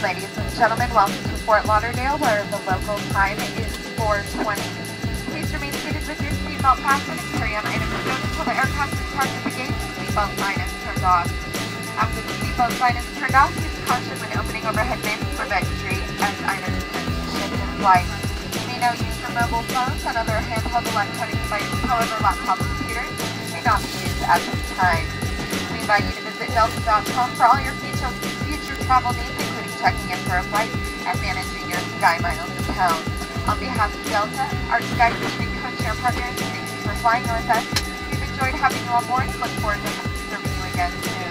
gentlemen, welcome to Fort Lauderdale, where the local time is 420. Please remain seated with your seatbelt fastened and carry on items until the aircraft is parked at the gate and seatbelt sign is turned off. After the seatbelt sign is turned off, use caution when opening overhead bins to prevent injury as items to shift in flight. You may now use your mobile phones and other handheld electronic devices, however, laptop computers may not be used at this time. We invite you to visit delta.com for all your future, future travel needs, checking in for a flight and managing your Sky Miles account. On behalf of Delta, our SkyTeam and codeshare partners, thank you for flying with us. We've enjoyed having you on board and look forward to serving you again soon.